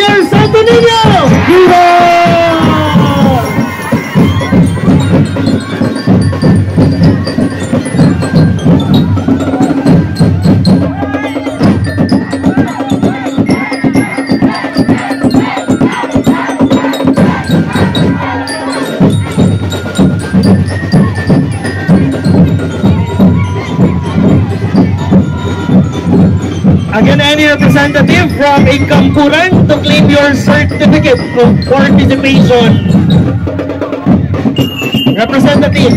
years representative from Inkampuran to claim your certificate of participation. Representative,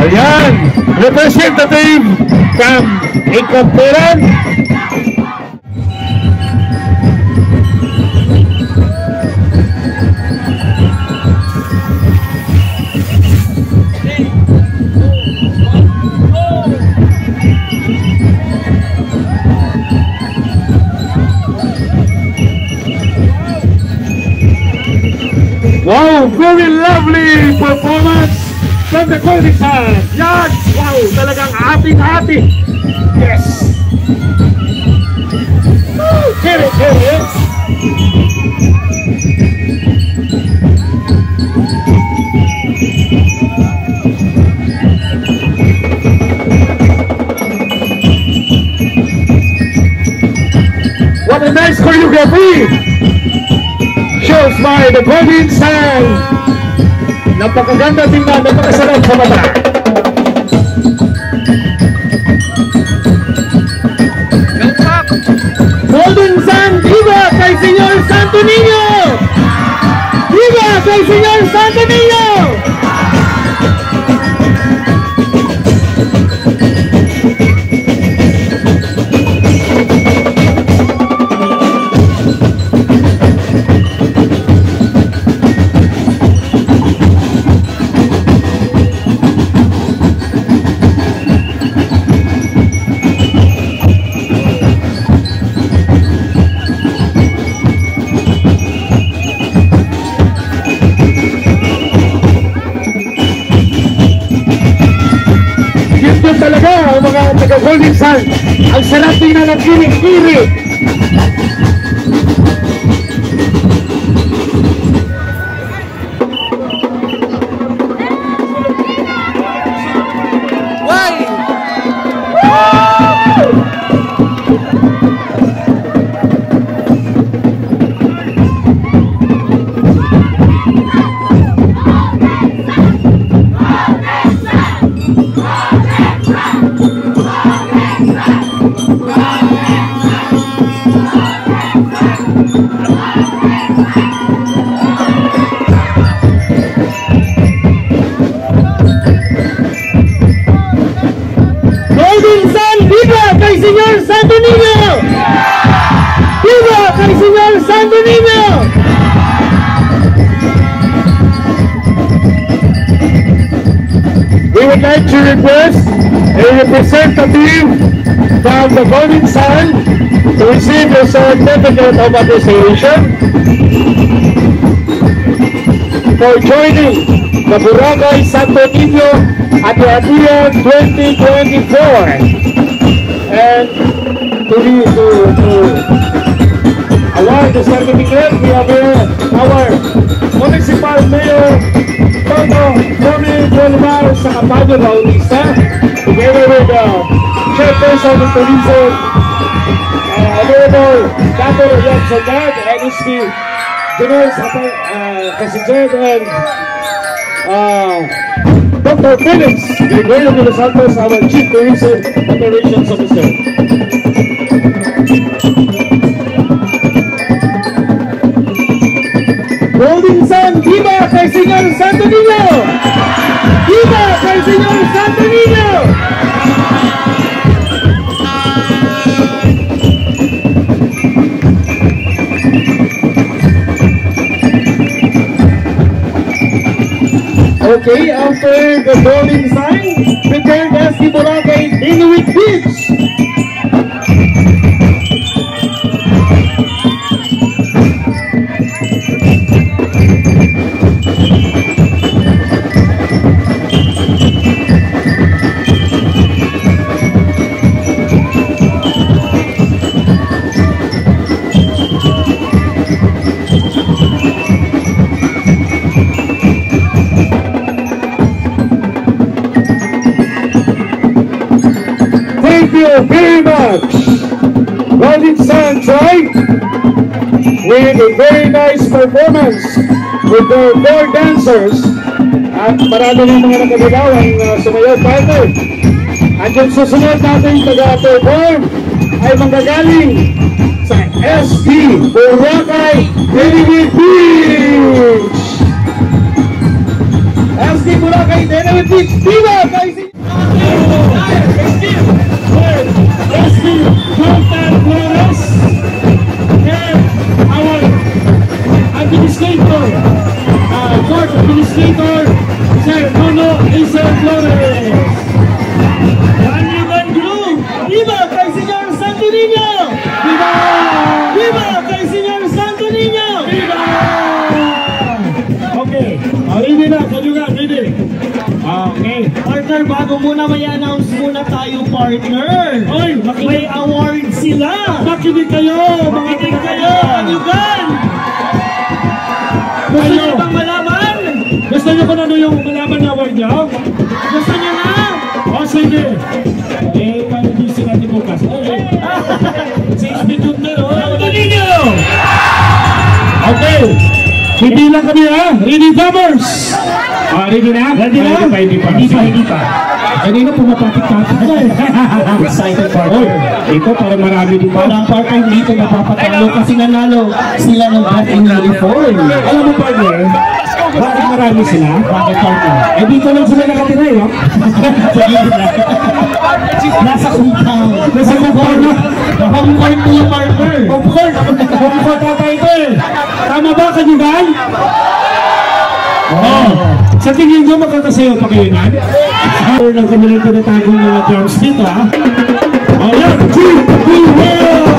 Ayan, representative from Inkampuran. Wow, very lovely performance from the Sun. Yan, wow, talagang ating-hati. Yes. Woo, Cherry, cherry. What a nice choreography! Shows by the Golden Sun. Napakaganda tingnan, napakasarap sa mata. Golden Sun, viva kay Señor Santo Niño! Viva kay Señor Santo Niño! taga-Golden Sun. Ang sarap tingnan ng kiring-kiri. We would like to request a representative from the Golden Sun to receive a certificate of appreciation for joining the Boracay Santo Niño Ati-Atihan 2024 and to be to, to award the certificate we have here our municipal mayor Toto Tony Bolvar sa Campanya Bautista together with the chairperson of tourism uh, Honorable Tato Yan Soldad and his General uh, President and Dr. Felix Gregorio de los Santos, our Chief Tourism Operations Officer. Señor Santo Niño! Viva kay Señor Santo Niño! Okay, after the golden sign, as the Inuit Beach. Tried with a very nice performance with the four dancers at marami ng mga nakagalaw ang uh, sumayaw partner. At yung susunod natin taga-perform ay manggagaling sa SD Boracay Delivery Beach! SD Boracay Delivery Beach! Viva Kaisi! SD Jonathan Lang kami ha. Ready drummers. Ah, ready na? Ready na? Hindi pa, hindi pa. Hindi pa, hindi pa. Kanina pumapatik-patik na eh. Excited Oy, partner. ito parang marami din pa. Parang partner dito napapatalo kasi nanalo sila ng black in uniform. Alam mo partner, bakit marami sila? Bakit partner? Eh dito lang sila nakatira eh. no? Sa gilid lang. Nasa compound. Nasa compound na. Home court nila partner. Popcorn, popcorn tatay ito eh. Tama ba kanyugan? Oo. Sa tingin ko makakasayo pa kayo yan? Or lang kami lang tinatagong mga drums dito ha. O yan, 3, 2, 1!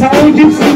Pag-home